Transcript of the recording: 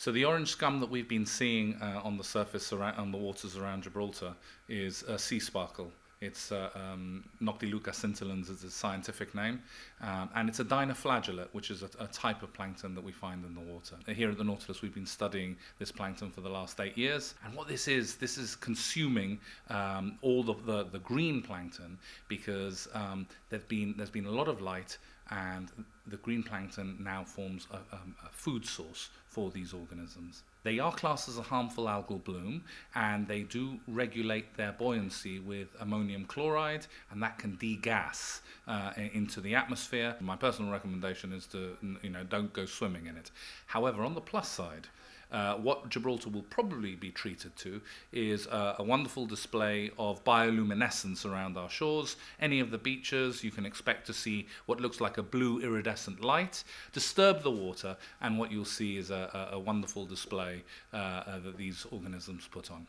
So the orange scum that we've been seeing uh, on the surface around, on the waters around Gibraltar is a sea sparkle. It's uh, um, Noctiluca scintillans is its scientific name, um, and it's a dinoflagellate, which is a, a, type of plankton that we find in the water. Here at the Nautilus, we've been studying this plankton for the last eight years, and what this is, this is consuming um, all of the, the green plankton because um, there's been there's been a lot of light and the green plankton now forms a, um, a, food source for these organisms. They are classed as a harmful algal bloom and they do regulate their buoyancy with ammonium chloride and that can degas uh, into the atmosphere. My personal recommendation is to, you know, don't go swimming in it. However, on the plus side, uh, what Gibraltar will probably be treated to is uh, a wonderful display of bioluminescence around our shores. Any of the beaches, you can expect to see what looks like a blue iridescent light disturb the water, and what you'll see is a, a, a wonderful display uh, uh that these organisms put on.